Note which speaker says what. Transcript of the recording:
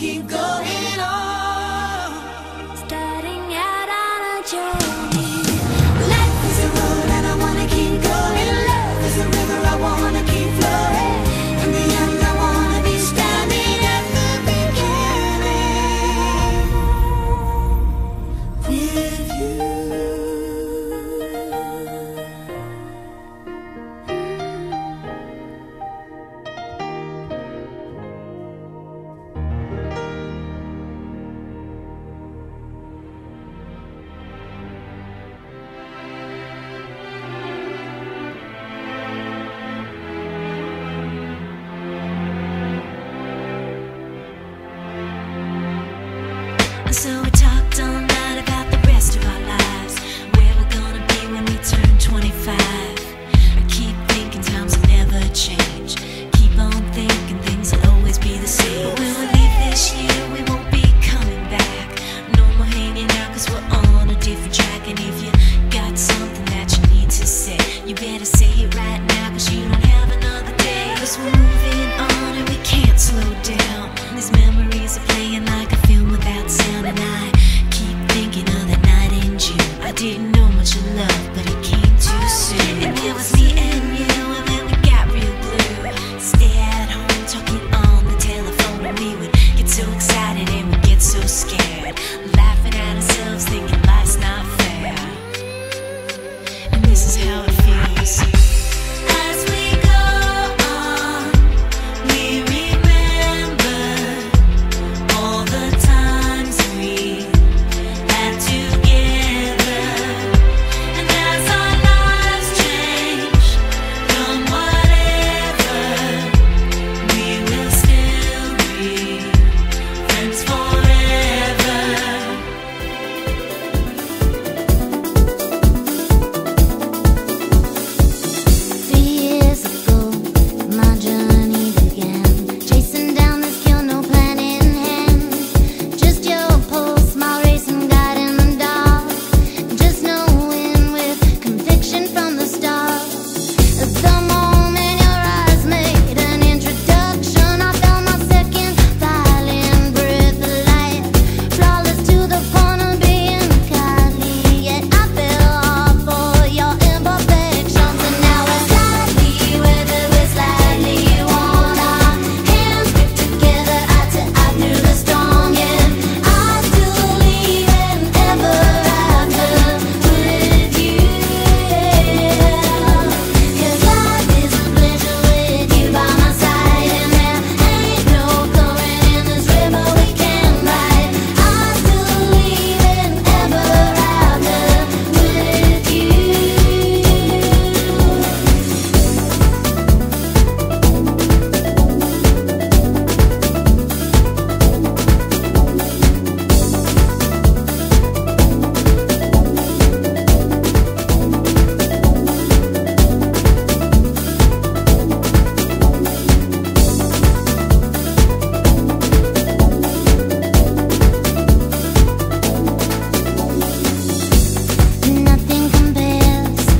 Speaker 1: keep going.